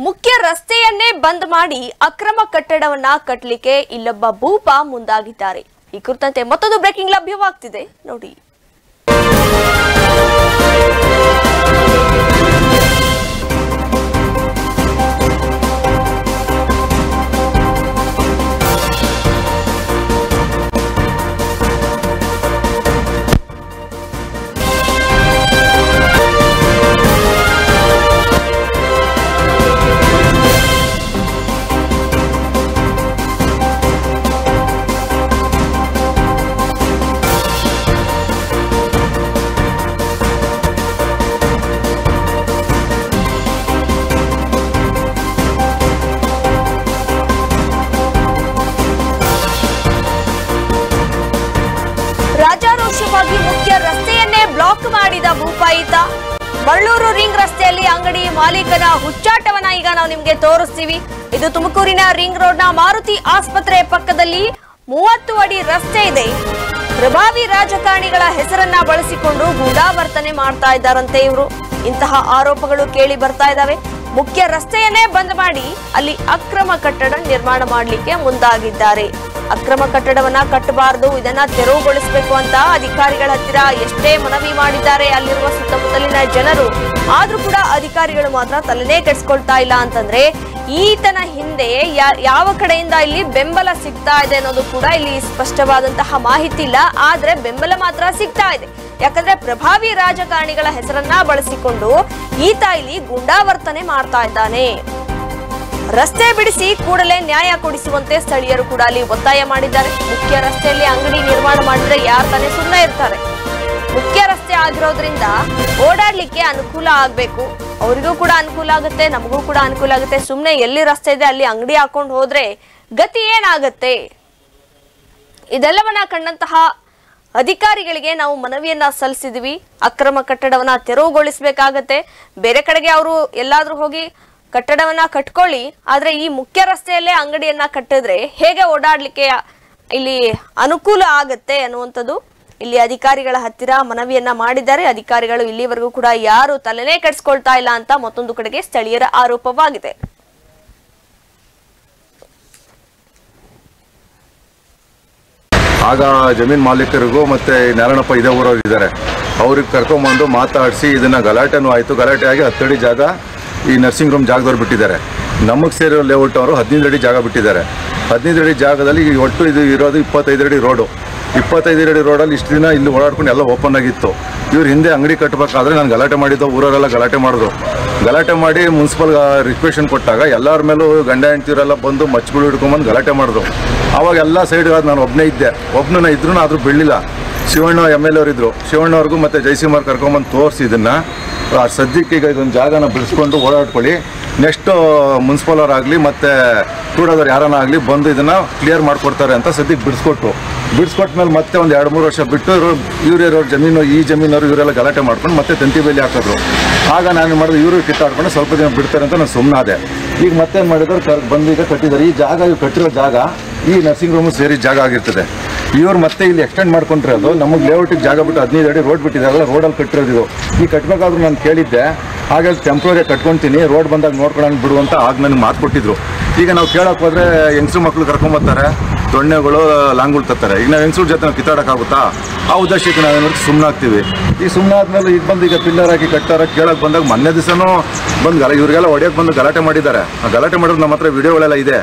ಮುಖ್ಯ ರಸ್ತೆಯನ್ನೇ ಬಂದ್ ಮಾಡಿ ಅಕ್ರಮ ಕಟ್ಟಡವನ್ನ ಕಟ್ಟಲಿಕ್ಕೆ ಇಲ್ಲೊಬ್ಬ ಭೂಪ ಮುಂದಾಗಿದ್ದಾರೆ. ಈ ಕುರಿತಂತೆ ಮತ್ತೊಂದು ಬ್ರೇಕಿಂಗ್ ಲಭ್ಯವಾಗ್ತಿದೆ. ನೋಡಿ. ಮಾಡಿದ ಭೂಪಾಯಿತ. ಬಳ್ಳೂರು ರಿಂಗ್ ರಸ್ತೆಯಲ್ಲಿ ಅಂಗಡಿ ಮಾಲೀಕನ ಹುಚ್ಚಾಟವನ್ನ ಈಗ ನಾವು ನಿಮ್ಗೆ ತೋರಿಸ್ತೀವಿ. ಇದು ತುಮಕೂರಿನ ರಿಂಗ್ ರೋಡ್ನ ಮಾರುತಿ ಆಸ್ಪತ್ರೆ ಪಕ್ಕದಲ್ಲಿ ಮೂವತ್ತು ಅಡಿ ರಸ್ತೆ ಇದೆ. ಪ್ರಭಾವಿ ರಾಜಕಾರಣಿಗಳ ಹೆಸರನ್ನ ಬಳಸಿಕೊಂಡು ಗೂಢಾವರ್ತನೆ ಮಾಡ್ತಾ ಇದ್ದಾರಂತೆ ಇವರು. ಇಂತಹ ಆರೋಪಗಳು ಕೇಳಿ ಬರ್ತಾ ಇದ್ದಾವೆ. ಮುಖ್ಯ ರಸ್ತೆಯನ್ನೇ ಬಂದ್ ಮಾಡಿ ಅಲ್ಲಿ ಅಕ್ರಮ ಕಟ್ಟಡ ನಿರ್ಮಾಣ ಮಾಡಲಿಕ್ಕೆ ಮುಂದಾಗಿದ್ದಾರೆ. ಅಕ್ರಮ ಕಟ್ಟಡವನ್ನ ಕಟ್ಟಬಾರದು, ಇದನ್ನ ತೆರವುಗೊಳಿಸಬೇಕು ಅಂತ ಅಧಿಕಾರಿಗಳ ಹತ್ತಿರ ಎಷ್ಟೇ ಮನವಿ ಮಾಡಿದ್ದಾರೆ. ಅಲ್ಲಿರುವ ಸುತ್ತಮುತ್ತಲಿನ ಜನರು ಆದ್ರೂ ಕೂಡ ಅಧಿಕಾರಿಗಳು ಮಾತ್ರ ತಲೆನೇ ಕೆಡಿಸ್ಕೊಳ್ತಾ ಇಲ್ಲ ಅಂತಂದ್ರೆ ಈತನ ಹಿಂದೆ ಯಾವ ಕಡೆಯಿಂದ ಇಲ್ಲಿ ಬೆಂಬಲ ಸಿಗ್ತಾ ಇದೆ ಅನ್ನೋದು ಕೂಡ ಇಲ್ಲಿ ಸ್ಪಷ್ಟವಾದಂತಹ ಮಾಹಿತಿ ಇಲ್ಲ. ಆದ್ರೆ ಬೆಂಬಲ ಮಾತ್ರ ಸಿಗ್ತಾ ಇದೆ. ಯಾಕಂದ್ರೆ ಪ್ರಭಾವಿ ರಾಜಕಾರಣಿಗಳ ಹೆಸರನ್ನ ಬಳಸಿಕೊಂಡು ಈತ ಇಲ್ಲಿ ಗುಂಡಾವರ್ತನೆ ಮಾಡ್ತಾ ಇದ್ದಾನೆ. ರಸ್ತೆ ಬಿಡಿಸಿ ಕೂಡಲೇ ನ್ಯಾಯ ಕೊಡಿಸುವಂತೆ ಸ್ಥಳೀಯರು ಕೂಡ ಅಲ್ಲಿ ಒತ್ತಾಯ ಮಾಡಿದ್ದಾರೆ. ಮುಖ್ಯ ರಸ್ತೆಯಲ್ಲಿ ಅಂಗಡಿ ನಿರ್ಮಾಣ ಮಾಡಿದ್ರೆ ಯಾರು ತಾನೇ ಸುಮ್ಮನೆ ಇರ್ತಾರೆ. ಮುಖ್ಯ ರಸ್ತೆ ಆಗಿರೋದ್ರಿಂದ ಓಡಾಡ್ಲಿಕ್ಕೆ ಅನುಕೂಲ ಆಗ್ಬೇಕು. ಅವರಿಗೂ ಕೂಡ ಅನುಕೂಲ ಆಗುತ್ತೆ, ನಮಗೂ ಕೂಡ ಅನುಕೂಲ ಆಗುತ್ತೆ. ಸುಮ್ಮನೆ ಎಲ್ಲಿ ರಸ್ತೆ ಇದೆ, ಅಲ್ಲಿ ಅಂಗಡಿ ಹಾಕೊಂಡು ಹೋದ್ರೆ ಗತಿ ಏನಾಗುತ್ತೆ? ಇದೆಲ್ಲವನ್ನ ಕಂಡಂತಹ ಅಧಿಕಾರಿಗಳಿಗೆ ನಾವು ಮನವಿಯನ್ನ ಸಲ್ಲಿಸಿದ್ವಿ. ಅಕ್ರಮ ಕಟ್ಟಡವನ್ನ ತೆರವುಗೊಳಿಸಬೇಕಾಗತ್ತೆ. ಬೇರೆ ಕಡೆಗೆ ಅವರು ಎಲ್ಲಾದ್ರೂ ಹೋಗಿ ಕಟ್ಟಡವನ್ನ ಕಟ್ಕೊಳ್ಳಿ. ಆದ್ರೆ ಈ ಮುಖ್ಯ ರಸ್ತೆಯಲ್ಲೇ ಅಂಗಡಿಯನ್ನ ಕಟ್ಟಿದ್ರೆ ಹೇಗೆ ಓಡಾಡ್ಲಿಕ್ಕೆ ಇಲ್ಲಿ ಅನುಕೂಲ ಆಗತ್ತೆ ಅನ್ನುವಂಥದ್ದು ಇಲ್ಲಿ ಅಧಿಕಾರಿಗಳ ಹತ್ತಿರ ಮನವಿಯನ್ನ ಮಾಡಿದ್ದಾರೆ. ಅಧಿಕಾರಿಗಳು ಇಲ್ಲಿವರೆಗೂ ಕೂಡ ಯಾರು ತಲೆನೇ ಕೆಡಿಸ್ಕೊಳ್ತಾ ಇಲ್ಲ ಅಂತ ಮತ್ತೊಂದು ಕಡೆಗೆ ಸ್ಥಳೀಯರ ಆರೋಪವಾಗಿದೆ. ಆಗ ಜಮೀನ್ ಮಾಲೀಕರಿಗೂ ಮತ್ತೆ ನಾರಾಯಣಪ್ಪ ಇದೇ ಊರವ್ರು ಇದ್ದಾರೆ. ಅವ್ರಿಗೆ ಕರ್ಕೊಂಬಂದು ಮಾತಾಡಿಸಿ ಇದನ್ನ ಗಲಾಟೆನೂ ಆಯಿತು. ಗಲಾಟೆ ಆಗಿ ಹತ್ತಡಿ ಜಾಗ ಈ ನರ್ಸಿಂಗ್ ರೂಮ್ ಜಾಗದವ್ರು ಬಿಟ್ಟಿದ್ದಾರೆ. ನಮಗೆ ಸೇರಿರೋ ಲೇಔಟ್ ಅವರು ಹದಿನೈದು ಅಡಿ ಜಾಗ ಬಿಟ್ಟಿದ್ದಾರೆ. ಹದಿನೈದು ಅಡಿ ಜಾಗದಲ್ಲಿ ಒಟ್ಟು ಇದು ಇರೋದು ಇಪ್ಪತ್ತೈದು ಅಡಿ ರೋಡು ಇಪ್ಪತ್ತೈದು ಅಡಿ ರೋಡಲ್ಲಿ ಇಷ್ಟು ದಿನ ಇಲ್ಲಿ ಓಡಾಡ್ಕೊಂಡು ಎಲ್ಲ ಓಪನ್ ಆಗಿತ್ತು. ಇವ್ರು ಹಿಂದೆ ಅಂಗಡಿ ಕಟ್ಟಬೇಕಾದ್ರೆ ನಾನು ಗಲಾಟೆ ಮಾಡಿದ್ದು, ಊರವರೆಲ್ಲ ಗಲಾಟೆ ಮಾಡಿದ್ರು ಗಲಾಟೆ ಮಾಡಿ ಮುನ್ಸಿಪಲ್ ರಿಕ್ವೆಷನ್ ಕೊಟ್ಟಾಗ ಎಲ್ಲರ ಮೇಲೂ ಗಂಡ ಹೆಂಡ್ತಿಯವರೆಲ್ಲ ಬಂದು ಮಚ್ಚಗಳು ಹಿಡ್ಕೊಂಬಂದು ಗಲಾಟೆ ಮಾಡಿದ್ರು ಆವಾಗ ಎಲ್ಲ ಸೈಡ್ ನಾನು ಒಬ್ಬನೇ ಇದ್ದೆ. ಒಬ್ಬನ ಇದ್ರು ಆದರೂ ಬೆಳ್ಳಿಲ್ಲ ಶಿವಣ್ಣ ಎಂ ಎಲ್ ಅವರಿದ್ದರು ಶಿವಣ್ಣವ್ರಿಗೂ ಮತ್ತೆ ಜಯಸಿಂಹರ್ ಕರ್ಕೊಂಬಂದು ತೋರಿಸಿ ಇದನ್ನು. ಆ ಸದ್ಯಕ್ಕೆ ಈಗ ಇದೊಂದು ಜಾಗನ ಬಿಡಿಸ್ಕೊಂಡು ಓಡಾಡ್ಕೊಳ್ಳಿ. ನೆಕ್ಸ್ಟು ಮುನ್ಸಿಪಲ್ ಅವರಾಗಲಿ ಮತ್ತು ಕೂಡೋದವ್ರು ಯಾರನ್ನ ಆಗಲಿ ಬಂದು ಇದನ್ನು ಕ್ಲಿಯರ್ ಮಾಡಿಕೊಡ್ತಾರೆ ಅಂತ ಸದ್ಯಕ್ಕೆ ಬಿಡಿಸ್ಕೊಟ್ಟು ಮೇಲೆ ಮತ್ತೆ ಒಂದು ಎರಡು ಮೂರು ವರ್ಷ ಬಿಟ್ಟು ಇವರು ಇವ್ರು ಇರೋರು ಜಮೀನು, ಈ ಜಮೀನವರು ಇವರೆಲ್ಲ ಗಲಾಟೆ ಮಾಡ್ಕೊಂಡು ಮತ್ತೆ ತಂತಿ ಬೇಲಿ ಹಾಕಿದ್ರು. ಆಗ ನಾನು ಮಾಡಿದ್ರೆ ಇವರು ಕಿತ್ತಾಡ್ಕೊಂಡು ಸ್ವಲ್ಪ ದಿನ ಬಿಡ್ತಾರೆ ಅಂತ ನಾನು ಸುಮ್ಮನಾದೆ ಈಗ ಮತ್ತೇನು ಮಾಡಿದ್ರು, ಕರ್ ಬಂದು ಈಗ ಕಟ್ಟಿದ್ದಾರೆ. ಈ ಜಾಗ, ಇವ್ರು ಕಟ್ಟಿರೋ ಜಾಗ ಈ ನರ್ಸಿಂಗ್ ರೂಮು ಸೇರಿ ಜಾಗ ಆಗಿರ್ತದೆ. ಇವ್ರು ಮತ್ತೆ ಇಲ್ಲಿ ಎಕ್ಸ್ಟೆಂಡ್ ಮಾಡ್ಕೊಂಡಿರೋದು ನಮಗೆ ಲೇಔಟಿಗೆ ಜಾಗ ಬಿಟ್ಟು ಹದಿನೈದು ಅಡಿ ರೋಡ್ ಬಿಟ್ಟಿದ್ದಾರಲ್ಲ ರೋಡಲ್ಲಿ ಕಟ್ಟಿರೋದು ಈ ಕಟ್ಟಬೇಕಾದ್ರೂ ನಾನು ಕೇಳಿದ್ದೆ, ಹಾಗಾಗಿ ಟೆಂಪ್ರರಿ ಕಟ್ಕೊಂತೀನಿ ರೋಡ್ ಬಂದಾಗ ನೋಡ್ಕೊಳ್ಳೋಣ ಬಿಡು ಅಂತ ಆಗ ನನಗೆ ಮಾತು ಕೊಟ್ಟಿದ್ರು. ಈಗ ನಾವು ಕೇಳಕ್ಕೆ ಹೋದ್ರೆ ಹೆಂಗಸು ಮಕ್ಕಳು ಕರ್ಕೊಂಬರ್ತಾರೆ ದೊಣ್ಣೆಗಳು, ಲಾಂಗುಳ್ ತರ್ತಾರೆ. ಈಗ ನಾವು ಹೆಂಗಸ್ರ ಜೊತೆ ನಾವು ಕಿತ್ತಾಡೋಕ್ಕಾಗುತ್ತಾ? ಆ ಉದ್ದೇಶಕ್ಕೆ ನಾವು ಸುಮ್ಮನಾಗ್ತೀವಿ ಈ ಸುಮ್ಮನೆ ಆದ್ಮೇಲೆ ಈಗ ಬಂದು ಈಗ ಪಿಲ್ಲರ್ ಹಾಕಿ ಕಟ್ಟಾರ ಕೇಳಕ್ಕೆ ಬಂದಾಗ ಮೊನ್ನೆ ದಿವಸನೂ ಬಂದು ಗಲ ಇವ್ರಿಗೆಲ್ಲ ಹೊಡೆಯಕ್ಕೆ ಬಂದು ಗಲಾಟೆ ಮಾಡಿದ್ದಾರೆ. ಆ ಗಲಾಟೆ ಮಾಡೋದು ನಮ್ಮ ಹತ್ರ ವಿಡಿಯೋಗಳೆಲ್ಲ ಇದೆ.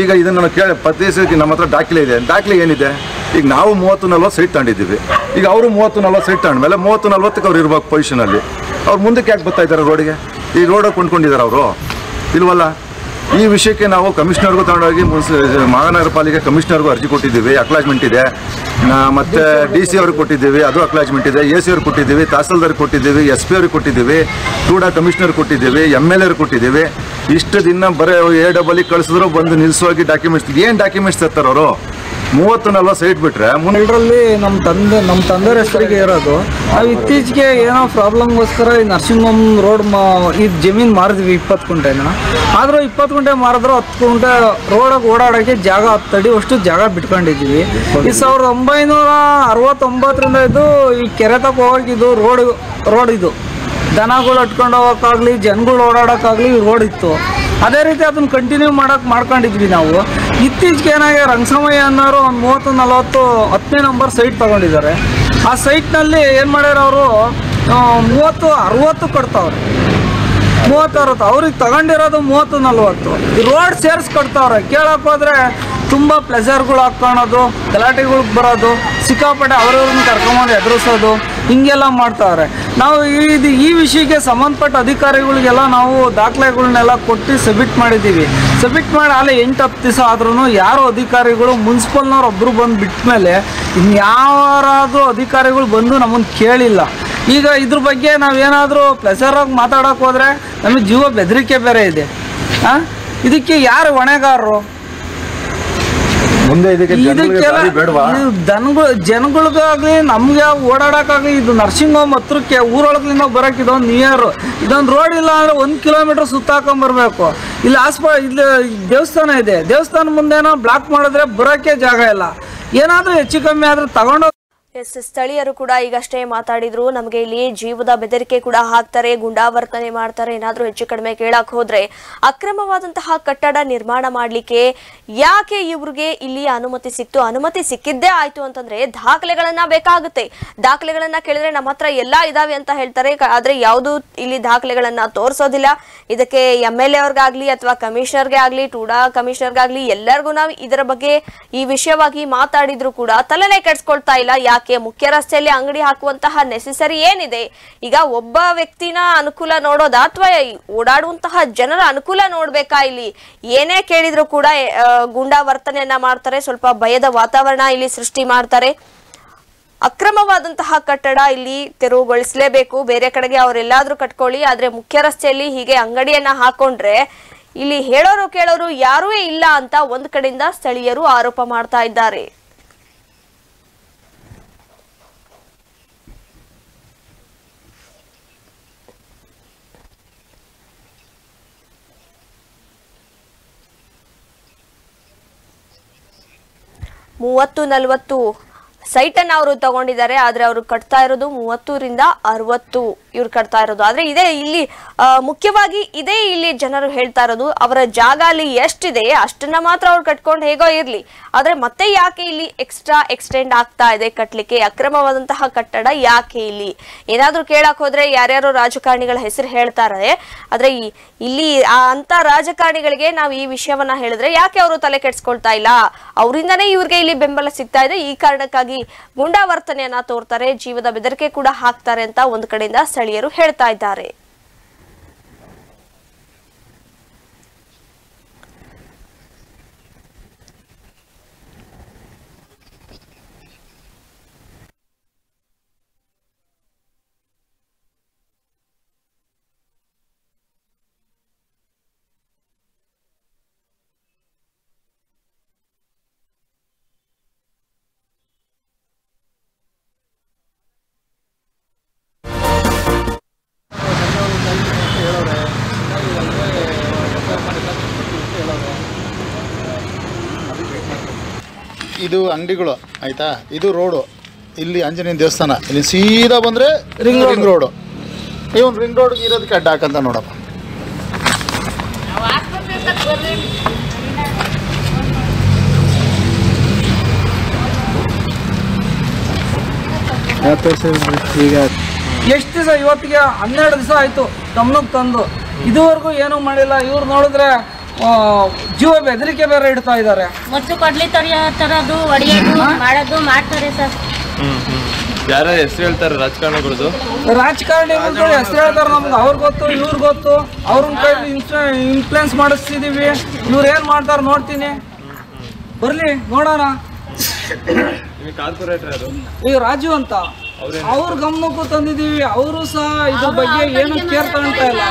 ಈಗ ಇದನ್ನು ನಾನು ಕೇಳಿ ಪ್ರತಿ ದಿವಸಕ್ಕೆ ನಮ್ಮ ಹತ್ರ ದಾಖಲೆ ಇದೆ. ದಾಖಲೆ ಏನಿದೆ? ಈಗ ನಾವು ಮೂವತ್ತು ನಲ್ವತ್ತು ಸೈಟ್ ತಗೊಂಡಿದ್ದೀವಿ. ಈಗ ಅವರು ಮೂವತ್ತು ನಲ್ವತ್ತು ಸೈಟ್ ತಗೊಂಡ್ಮೇಲೆ ಮೂವತ್ತು ನಲ್ವತ್ತಕ್ಕೆ ಅವ್ರು ಇರ್ಬೇಕು ಪೊಸಿಷನಲ್ಲಿ ಅವ್ರು ಮುಂದಕ್ಕೆ ಯಾಕೆ ಬರ್ತಾ ಇದ್ದಾರೆ ರೋಡಿಗೆ ಈ ರೋಡಾಗ ಕೊಂಡ್ಕೊಂಡಿದ್ದಾರೆ ಅವರು. ಇಲ್ವಲ್ಲ? ಈ ವಿಷಯಕ್ಕೆ ನಾವು ಕಮಿಷನರ್ಗೂ ತಗೊಂಡೋಗಿ ಮುನ್ಸಿ, ಮಹಾನಗರ ಪಾಲಿಕೆ ಕಮಿಷನರ್ಗೂ ಅರ್ಜಿ ಕೊಟ್ಟಿದ್ದೀವಿ. ಅಕ್ಲಾಜ್ಮೆಂಟ್ ಇದೆ. ಮತ್ತು ಮತ್ತೆ ಡಿ ಸಿ ಅವ್ರಿಗೆ ಕೊಟ್ಟಿದ್ದೀವಿ. ಅದು ಅಕ್ಲಾಜ್ಮೆಂಟ್ ಇದೆ. ಎ ಸಿ ಅವ್ರಿಗೆ ಕೊಟ್ಟಿದ್ದೀವಿ. ತಹಸೀಲ್ದಾರ್ ಕೊಟ್ಟಿದ್ದೀವಿ. ಎಸ್ ಪಿ ಅವ್ರಿಗೆ ಕೊಟ್ಟಿದ್ದೀವಿ. ಟೂಡಾ ಕಮಿಷನರ್ ಕೊಟ್ಟಿದ್ದೀವಿ. ಎಂ ಎಲ್ ಎರ್ ಕೊಟ್ಟಿದ್ದೀವಿ. ಇಷ್ಟು ದಿನ ಬರೀ ಎ ಡಬಲ್ ಕಳಿಸಿದ್ರು ಬಂದು ನಿಲ್ಸೋಗಿ ಡಾಕ್ಯುಮೆಂಟ್ಸ್ ಏನು ಡಾಕ್ಯುಮೆಂಟ್ಸ್ ತರ್ತಾರೆ ಅವರು? ಮೂವತ್ತು ನಲ್ವತ್ತು ಸೈಟ್ ಬಿಟ್ರೆ ಇದರಲ್ಲಿ ನಮ್ಮ ತಂದೆ ನಮ್ಮ ತಂದೆ ಹೆಸರಿಗೆ ಇರೋದು. ನಾವು ಇತ್ತೀಚೆಗೆ ಏನೋ ಪ್ರಾಬ್ಲಮ್ಗೋಸ್ಕರ ಈ ನರ್ಸಿಂಗ್ ಹೋಮ್ ರೋಡ್ ಮಾ ಈ ಜಮೀನು ಮಾರಿದ್ವಿ ಇಪ್ಪತ್ತು ಗುಂಟೆನ. ಆದರೂ ಇಪ್ಪತ್ತು ಗುಂಟೆ ಮಾರಿದ್ರು ಹತ್ತು ಗುಂಟೆ ರೋಡಾಗಿ ಓಡಾಡೋಕ್ಕೆ ಜಾಗ ಹತ್ತು ಅಡಿ ಅಷ್ಟು ಜಾಗ ಬಿಟ್ಕೊಂಡಿದ್ದೀವಿ. ಈ ಸಾವಿರದ ಒಂಬೈನೂರ ಅರವತ್ತೊಂಬತ್ತರಿಂದ ಇದು ಈ ಕೆರೆ ತಕ ಹೋಗಿದ್ದು ರೋಡ್ ರೋಡ್ ಇದು. ದನಗಳು ಅಟ್ಕೊಂಡು ಹೋಗೋಕ್ಕಾಗಲಿ, ಜನಗಳು ಓಡಾಡೋಕ್ಕಾಗಲಿ ರೋಡ್ ಇತ್ತು ಅದೇ ರೀತಿ ಅದನ್ನು ಕಂಟಿನ್ಯೂ ಮಾಡೋಕ್ಕೆ ಮಾಡ್ಕೊಂಡಿದ್ವಿ ನಾವು. ಇತ್ತೀಚೆಗೆ ಏನಾಗಿ ರಂಗಸಮಯ್ಯ ಅನ್ನೋರು ಒಂದು ಮೂವತ್ತು, ನಲವತ್ತು, ಹತ್ತನೇ ನಂಬರ್ ಸೈಟ್ ತೊಗೊಂಡಿದ್ದಾರೆ. ಆ ಸೈಟ್ನಲ್ಲಿ ಏನು ಮಾಡ್ಯಾರ ಅವರು? ಮೂವತ್ತು, ಅರುವತ್ತು ಕೊಡ್ತಾವ್ರೆ. ಮೂವತ್ತು ಅರವತ್ತು ಅವ್ರಿಗೆ ತಗೊಂಡಿರೋದು ಮೂವತ್ತು, ನಲ್ವತ್ತು. ರೋಡ್ ಸೇರಿಸ್ಕೊಡ್ತಾವ್ರೆ ಕೇಳೋಕ್ಕೋದ್ರೆ ತುಂಬ ಪ್ಲೆಜರ್ಗಳು ಹಾಕ್ಕೊಳೋದು ಗಲಾಟೆಗಳಿಗೆ ಬರೋದು, ಸಿಕ್ಕಾಪಟ್ಟೆ ಅವ್ರವ್ರನ್ನ ಕರ್ಕೊಂಬಂದು ಎದುರಿಸೋದು, ಹಿಂಗೆಲ್ಲ ಮಾಡ್ತಾವ್ರೆ. ನಾವು ಇದು ಈ ವಿಷಯಕ್ಕೆ ಸಂಬಂಧಪಟ್ಟ ಅಧಿಕಾರಿಗಳಿಗೆಲ್ಲ ನಾವು ದಾಖಲೆಗಳನ್ನೆಲ್ಲ ಕೊಟ್ಟು ಸಬ್ಮಿಟ್ ಮಾಡಿದ್ದೀವಿ. ಸಬ್ಮಿಟ್ ಮಾಡಿ ಅಲ್ಲೇ ಎಂಟು, ಹತ್ತು ದಿವಸ ಆದ್ರೂ ಯಾರು ಅಧಿಕಾರಿಗಳು, ಮುನ್ಸಿಪಲ್ನವ್ರು ಒಬ್ಬರು ಬಂದು ಬಿಟ್ಟ ಮೇಲೆ ಇನ್ಯಾವರಾದ್ರೂ ಅಧಿಕಾರಿಗಳು ಬಂದು ನಮ್ಮನ್ನು ಕೇಳಿಲ್ಲ. ಈಗ ಇದ್ರ ಬಗ್ಗೆ ನಾವೇನಾದರೂ ಪ್ಲೆಸರಾಗಿ ಮಾತಾಡೋಕೆ ಹೋದರೆ ನಮಗೆ ಜೀವ ಬೆದರಿಕೆ ಬೇರೆ ಇದೆ. ಹಾಂ ಇದಕ್ಕೆ ಯಾರು ಹೊಣೆಗಾರರು? ಮುಂದೆ ದನಗಳು ಜನಗಳಿಗಾಗ್ಲಿ ನಮ್ಗೆ ಓಡಾಡಕ್ಕಾಗ್ಲಿ ಇದು ನರ್ಸಿಂಗ್ ಹೋಮ್ ಹತ್ರಕ್ಕೆ ಊರೊಳಗಿಂದ ಬರಕ್ಕೆ ಇದೊಂದು ನಿಯರ್ ಇದೊಂದು ರೋಡ್ ಇಲ್ಲ ಅಂದ್ರೆ ಒಂದು ಕಿಲೋಮೀಟರ್ ಸುತ್ತಾಕೊಂಡ್ ಬರ್ಬೇಕು. ಇಲ್ಲಿ ಆಸ್ಪ ಇಲ್ಲಿ ದೇವಸ್ಥಾನ ಇದೆ. ದೇವಸ್ಥಾನ ಮುಂದೆನೋ ಬ್ಲಾಕ್ ಮಾಡಿದ್ರೆ ಬರೋಕ್ಕೆ ಜಾಗ ಇಲ್ಲ. ಏನಾದ್ರೂ ಹೆಚ್ಚು ಕಮ್ಮಿ ಆದ್ರೆ ತಗೊಂಡೋಗಿ ಎಸ್ ಸ್ಥಳೀಯರು ಕೂಡ ಈಗಷ್ಟೇ ಮಾತಾಡಿದ್ರು. ನಮಗೆ ಇಲ್ಲಿ ಜೀವದ ಬೆದರಿಕೆ ಕೂಡ ಹಾಕ್ತಾರೆ, ಗುಂಡಾವರ್ತನೆ ಮಾಡ್ತಾರೆ. ಏನಾದ್ರೂ ಹೆಚ್ಚು ಕಡಿಮೆ ಕೇಳಕ್ ಹೋದ್ರೆ ಅಕ್ರಮವಾದಂತಹ ಕಟ್ಟಡ ನಿರ್ಮಾಣ ಮಾಡ್ಲಿಕ್ಕೆ ಯಾಕೆ ಇವ್ರಿಗೆ ಇಲ್ಲಿ ಅನುಮತಿ ಸಿಕ್ತು? ಅನುಮತಿ ಸಿಕ್ಕಿದ್ದೇ ಆಯ್ತು ಅಂತಂದ್ರೆ ದಾಖಲೆಗಳನ್ನ ಬೇಕಾಗುತ್ತೆ. ದಾಖಲೆಗಳನ್ನ ಕೇಳಿದ್ರೆ ನಮ್ಮ ಹತ್ರ ಎಲ್ಲಾ ಇದಾವೆ ಅಂತ ಹೇಳ್ತಾರೆ. ಆದ್ರೆ ಯಾವುದು ಇಲ್ಲಿ ದಾಖಲೆಗಳನ್ನ ತೋರಿಸೋದಿಲ್ಲ. ಇದಕ್ಕೆ ಎಂ ಎಲ್ ಎ ಅವ್ರಿಗಾಗ್ಲಿ ಅಥವಾ ಕಮಿಷನರ್ಗೆ ಆಗ್ಲಿ, ಟೂಡಾ ಕಮಿಷನರ್ಗಾಗ್ಲಿ ಎಲ್ಲರಿಗೂ ನಾವು ಇದರ ಬಗ್ಗೆ ಈ ವಿಷಯವಾಗಿ ಮಾತಾಡಿದ್ರು ಕೂಡ ತಲೆನೇ ಕೆಡ್ಸ್ಕೊಳ್ತಾ ಇಲ್ಲ. ಯಾಕೆ ಮುಖ್ಯ ರಸ್ತೆಯಲ್ಲಿ ಅಂಗಡಿ ಹಾಕುವಂತಹ ನೆಸೆಸರಿ ಏನಿದೆ? ಈಗ ಒಬ್ಬ ವ್ಯಕ್ತಿನ ಅನುಕೂಲ ನೋಡೋದಾ ಅಥವಾ ಓಡಾಡುವಂತಹ ಜನರ ಅನುಕೂಲ ನೋಡ್ಬೇಕಾ ಇಲ್ಲಿ? ಏನೇ ಕೇಳಿದ್ರು ಕೂಡ ಗೂಂಡಾ ವರ್ತನೆಯನ್ನ ಮಾಡ್ತಾರೆ, ಸ್ವಲ್ಪ ಭಯದ ವಾತಾವರಣ ಇಲ್ಲಿ ಸೃಷ್ಟಿ ಮಾಡ್ತಾರೆ. ಅಕ್ರಮವಾದಂತಹ ಕಟ್ಟಡ ಇಲ್ಲಿ ತೆರವುಗೊಳಿಸಲೇಬೇಕು. ಬೇರೆ ಕಡೆಗೆ ಅವರೆಲ್ಲಾದ್ರೂ ಕಟ್ಕೊಳ್ಳಿ. ಆದ್ರೆ ಮುಖ್ಯ ರಸ್ತೆಯಲ್ಲಿ ಹೀಗೆ ಅಂಗಡಿಯನ್ನ ಹಾಕೊಂಡ್ರೆ ಇಲ್ಲಿ ಹೇಳೋರು ಕೇಳೋರು ಯಾರೂ ಇಲ್ಲ ಅಂತ ಒಂದ್ ಕಡೆಯಿಂದ ಸ್ಥಳೀಯರು ಆರೋಪ ಮಾಡ್ತಾ ಇದ್ದಾರೆ. ಮೂವತ್ತು ನಲವತ್ತು. ಸೈಟನ್ನು ಅವರು ತಗೊಂಡಿದ್ದಾರೆ ಆದರೆ ಅವರು ಕಟ್ತಾ ಇರೋದು ಮೂವತ್ತರಿಂದ ಅರವತ್ತು. ಇವ್ರು ಕಟ್ತಾ ಇರೋದು. ಆದ್ರೆ ಇದೇ ಇಲ್ಲಿ ಮುಖ್ಯವಾಗಿ ಇದೇ ಇಲ್ಲಿ ಜನರು ಹೇಳ್ತಾ ಇರೋದು, ಅವರ ಜಾಗ ಅಲ್ಲಿ ಎಷ್ಟಿದೆ, ಅಷ್ಟನ್ನ ಮಾತ್ರ ಅವ್ರು ಕಟ್ಕೊಂಡು ಹೇಗೋ ಇರ್ಲಿ. ಆದ್ರೆ ಮತ್ತೆ ಯಾಕೆ ಇಲ್ಲಿ ಎಕ್ಸ್ಟ್ರಾ ಎಕ್ಸ್ಟೆಂಡ್ ಆಗ್ತಾ ಇದೆ ಕಟ್ಲಿಕ್ಕೆ? ಅಕ್ರಮವಾದಂತಹ ಕಟ್ಟಡ ಯಾಕೆ ಇಲ್ಲಿ? ಏನಾದ್ರೂ ಕೇಳಕ್ ಹೋದ್ರೆ ಯಾರ್ಯಾರು ರಾಜಕಾರಣಿಗಳ ಹೆಸರು ಹೇಳ್ತಾರೆ ಆದ್ರೆ ಇಲ್ಲಿ ಅಂತ ರಾಜಕಾರಣಿಗಳಿಗೆ ನಾವು ಈ ವಿಷಯವನ್ನ ಹೇಳಿದ್ರೆ ಯಾಕೆ ಅವರು ತಲೆ ಕೆಡ್ಸ್ಕೊಳ್ತಾ ಇಲ್ಲ? ಅವರಿಂದನೇ ಇವ್ರಿಗೆ ಇಲ್ಲಿ ಬೆಂಬಲ ಸಿಗ್ತಾ ಇದೆ. ಈ ಕಾರಣಕ್ಕಾಗಿ ಗುಂಡಾವರ್ತನೆಯನ್ನ ತೋರ್ತಾರೆ, ಜೀವದ ಬೆದರಿಕೆ ಕೂಡ ಹಾಕ್ತಾರೆ ಅಂತ ಒಂದ್ ಕಡೆಯಿಂದ ಸ್ಥಳೀಯರು ಹೇಳ್ತಾ ಇದ್ದಾರೆ. ಇದು ಅಂಗಡಿಗಳು ಆಯ್ತಾ? ಇದು ರೋಡು. ಇಲ್ಲಿ ಆಂಜನೇಯ ದೇವಸ್ಥಾನ. ಇಲ್ಲಿ ಸೀದಾ ಬಂದರೆ ರಿಂಗ್ ರಿಂಗ್ ರೋಡು ಇವನು ರಿಂಗ್ ರೋಡ್ಗೆ ಇರೋದಕ್ಕೆ ಅಡ್ಡ ಹಾಕಂತ ನೋಡಪ್ಪ. ಈಗ ಎಷ್ಟು ದಿವಸ ಇವತ್ತಿಗೆ ಹನ್ನೆರಡು ದಿವಸ ಆಯ್ತು ಗಮನಕ್ಕೆ ತಂದು. ಇದುವರೆಗೂ ಏನೂ ಮಾಡಿಲ್ಲ. ಇವ್ರು ನೋಡಿದ್ರೆ ಜೀವ ಬೆದರಿಕೆ ಬೇರೆ ಇಡ್ತಾ ಇದ್ದಾರೆ. ಮುಚ್ಚು ಕೊಡ್ಲಿ ತರಿಯೋ ತರೋದು ಹೊಡಿಯೋದು ಮಾಡೋದು ಮಾಡ್ತಾರೆ ಸರ್. ಯಾರ ಹೆಸರು ಹೇಳ್ತಾರೆ ರಾಜಕಾರಣಿಗಳದ್ದು ರಾಜಕಾರಣಿಗಳು ಹೆಸರು ಹೇಳ್ತಾರೆ ನಮ್ಗೆ ಅವ್ರಿಗೆ ಗೊತ್ತು ಇವ್ರಿಗೆ ಗೊತ್ತು. ಅವ್ರನ್ನ ಕೈಲಿ ಇನ್ಫ್ಲುಯೆನ್ಸ್ ಮಾಡಿಸ್ತಿದೀವಿ. ಇವ್ರು ಏನ್ ಮಾಡ್ತಾರೆ ನೋಡ್ತೀನಿ. ಬರ್ಲಿ ನೋಡೋಣ. ಈಗ ರಾಜು ಅಂತ. ಅವ್ರ ಗಮನಕ್ಕೂ ತಂದಿದೀವಿ ಅವರು ಸಹ ಇದ್ರ ಬಗ್ಗೆ ಏನು ಕೇರ್ ತಗೊಳ್ತಾ ಇಲ್ಲ.